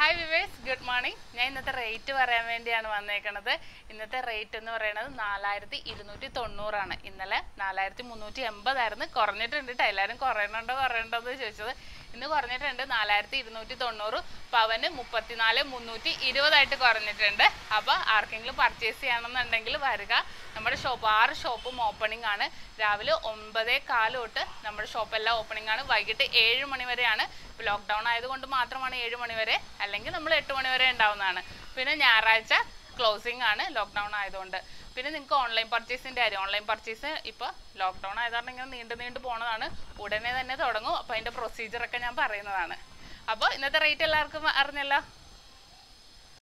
Hi വിവേസ് good morning ഞാൻ ഇന്നത്തെ rate പറയാൻ വേണ്ടിയാണ് വന്നേക്കണത്. ഇന്നത്തെ റേറ്റ് എന്ന് പറയുന്നത് നാലായിരത്തി ഇരുന്നൂറ്റി തൊണ്ണൂറാണ് ഇന്നലെ നാലായിരത്തി മുന്നൂറ്റി എൺപതായിരുന്നു കുറഞ്ഞിട്ടുണ്ട് കേട്ടോ എല്ലാവരും കുറയണുണ്ടോ കുറയണ്ടോ എന്ന് ചോദിച്ചത്. ഇന്ന് കുറഞ്ഞിട്ടുണ്ട്. നാലായിരത്തി ഇരുന്നൂറ്റി തൊണ്ണൂറ് പവന് മുപ്പത്തിനാല് മുന്നൂറ്റി ഇരുപതായിട്ട് കുറഞ്ഞിട്ടുണ്ട്. അപ്പോൾ ആർക്കെങ്കിലും പർച്ചേസ് ചെയ്യണമെന്നുണ്ടെങ്കിൽ വരിക. നമ്മുടെ ഷോപ്പ് ആറ് ഷോപ്പും ഓപ്പണിംഗ് ആണ്. രാവിലെ ഒമ്പതേ കാൽ തൊട്ട് നമ്മുടെ ഷോപ്പ് എല്ലാം ഓപ്പണിംഗ് ആണ്. വൈകിട്ട് ഏഴ് മണി വരെയാണ്. ഇപ്പോൾ ലോക്ക്ഡൗൺ ആയതുകൊണ്ട് മാത്രമാണ് ഏഴ് മണി വരെ. അല്ലെങ്കിൽ നമ്മൾ എട്ട് മണി വരെ ഉണ്ടാവുന്നതാണ്. പിന്നെ ഞായറാഴ്ച ക്ലോസിംഗ് ആണ് ലോക്ക്ഡൗൺ ആയതുകൊണ്ട്. പിന്നെ നിങ്ങൾക്ക് ഓൺലൈൻ പർച്ചേസിന്റെ കാര്യം ഓൺലൈൻ പർച്ചേസ് ഇപ്പോൾ ലോക്ക്ഡൗൺ കാരണം ഇങ്ങനെ നീണ്ടു നീണ്ടു പോണതാണ്. ഉടനെ തന്നെ തുടങ്ങും. അപ്പോൾ അതിന്റെ പ്രൊസീജിയറൊക്കെ ഞാൻ പറയുന്നതാണ്. അപ്പോൾ ഇന്നത്തെ റേറ്റ് എല്ലാവർക്കും അറിഞ്ഞല്ലോ?